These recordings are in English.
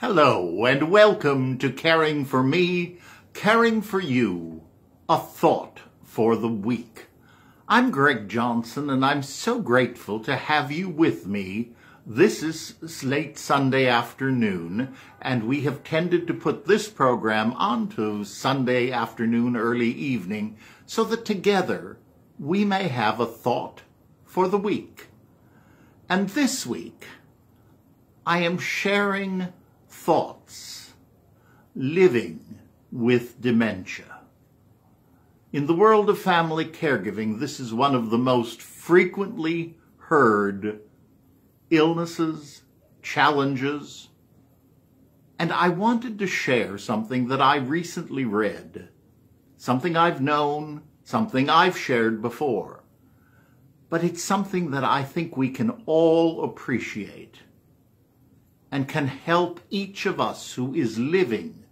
Hello and welcome to Caring for Me, Caring for You, a thought for the week. I'm Greg Johnson and I'm so grateful to have you with me. This is late Sunday afternoon and we have tended to put this program onto Sunday afternoon, early evening so that together we may have a thought for the week. And this week, I am sharing thoughts, living with dementia. In the world of family caregiving, this is one of the most frequently heard illnesses, challenges, and I wanted to share something that I recently read, something I've known, something I've shared before but it's something that I think we can all appreciate and can help each of us who is living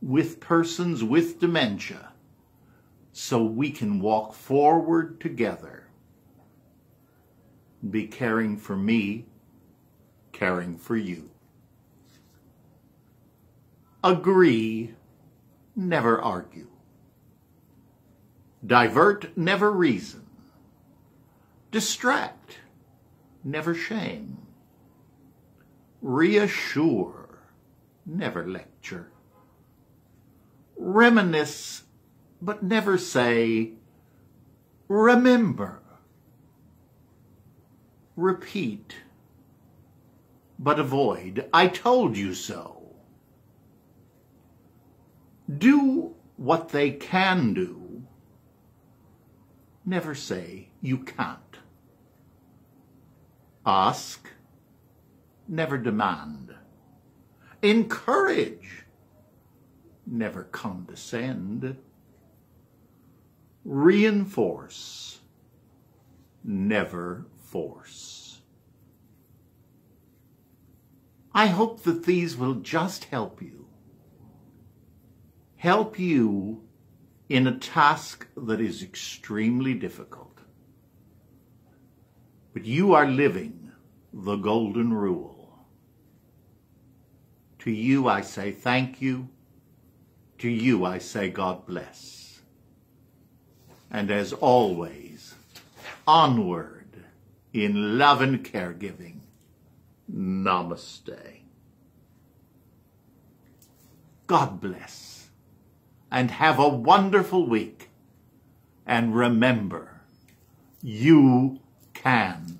with persons with dementia so we can walk forward together. Be caring for me, caring for you. Agree, never argue. Divert, never reason Distract, never shame. Reassure, never lecture. Reminisce, but never say, remember. Repeat, but avoid, I told you so. Do what they can do. Never say you can't. Ask, never demand. Encourage, never condescend. Reinforce, never force. I hope that these will just help you. Help you in a task that is extremely difficult. But you are living the golden rule. To you I say thank you. To you I say God bless. And as always, onward in love and caregiving. Namaste. God bless and have a wonderful week. And remember, you can